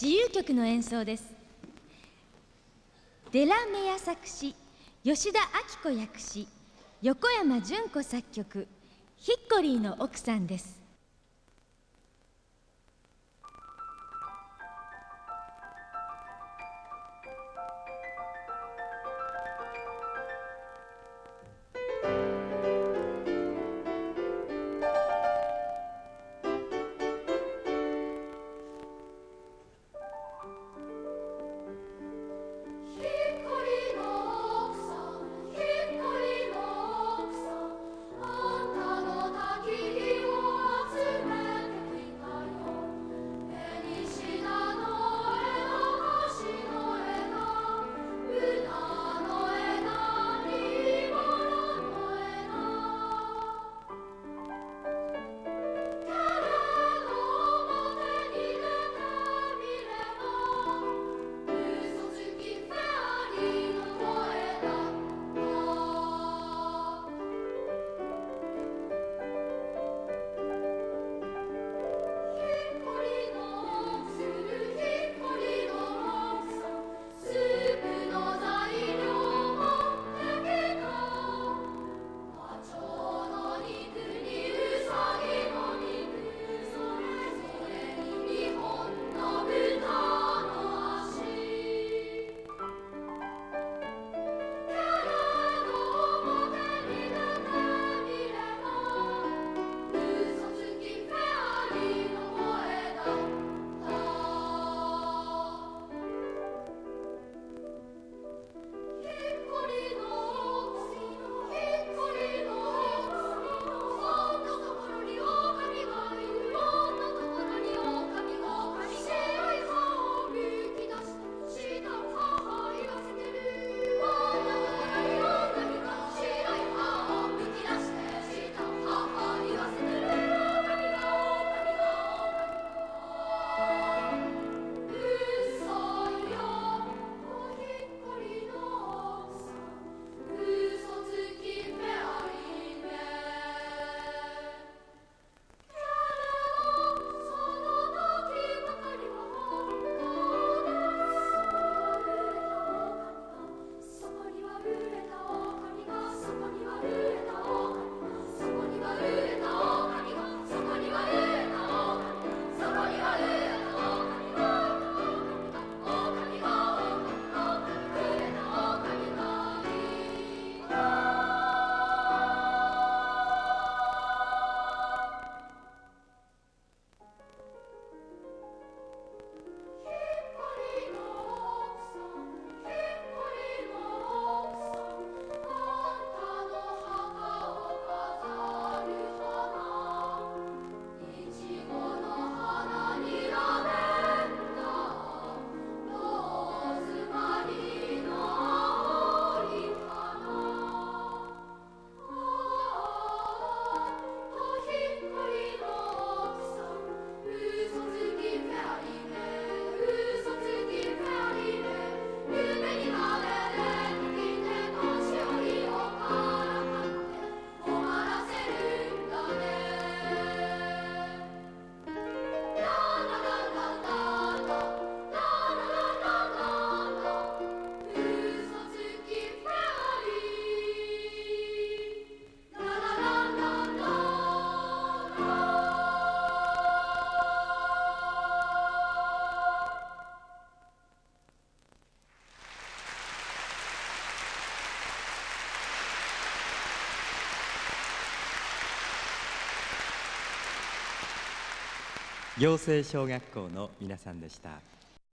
自由曲の演奏です。デラメア作詞吉田明子訳詞横山純子作曲ヒッコリーの奥さんです。行政小学校の皆さんでした。